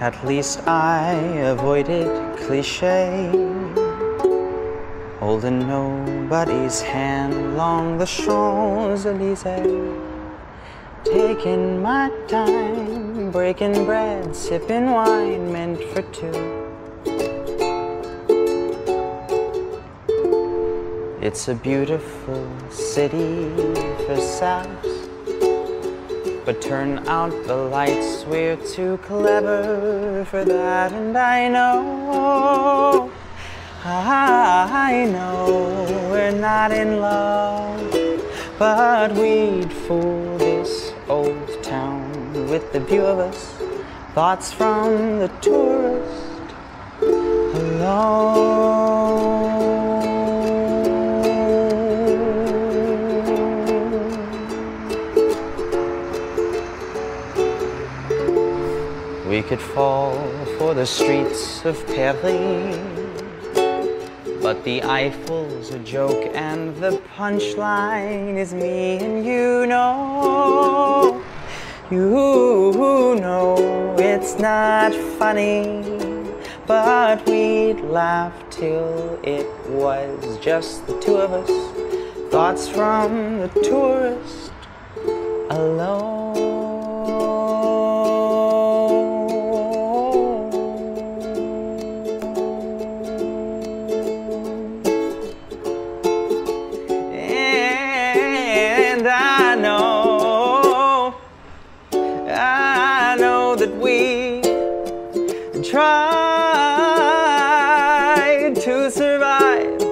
At least I avoided cliche. Holding nobody's hand along the Champs Elysees. Taking my time, breaking bread, sipping wine meant for two. It's a beautiful city for saps. But turn out the lights, we're too clever for that, and I know, I know we're not in love, but we'd fool this old town with the view of us, thoughts from the tourist We could fall for the streets of Paris. But the Eiffel's a joke and the punchline is me and you know. You know it's not funny, but we'd laugh till it was just the two of us. Thoughts from the tourist alone. And I know, I know that we tried to survive.